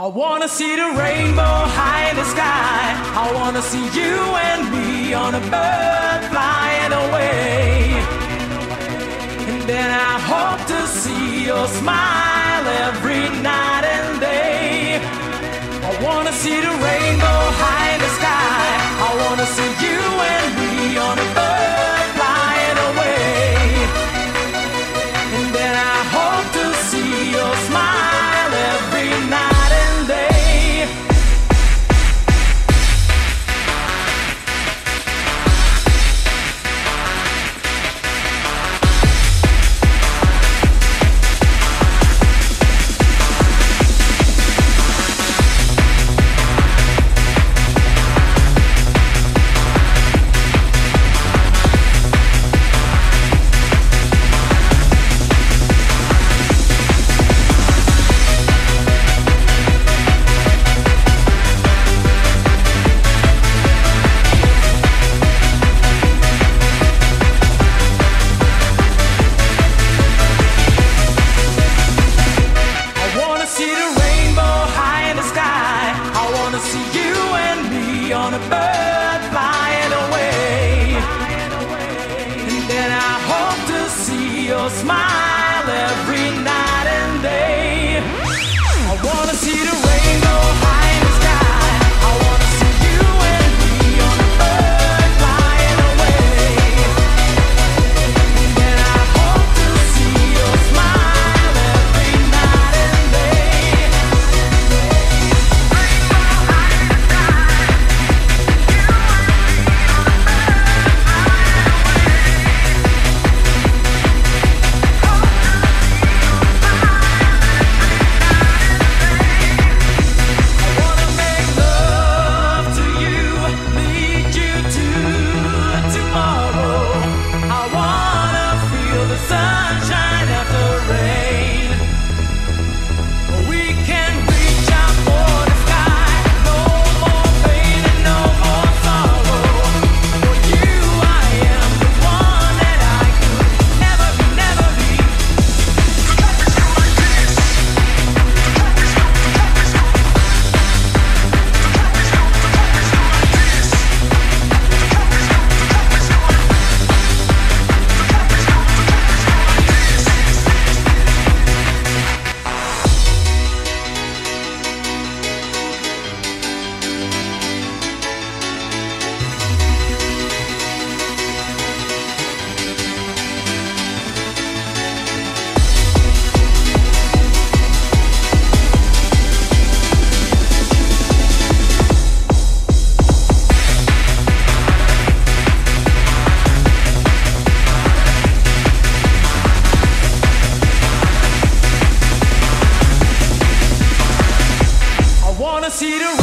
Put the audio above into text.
I wanna see the rainbow high in the sky. I wanna see you and me on a bird flying away. And then I hope to see your smile every night and day. I wanna see the Wanna see you and me on a bird flying away. And then I hope to see your smile every night and day. I wanna see the see the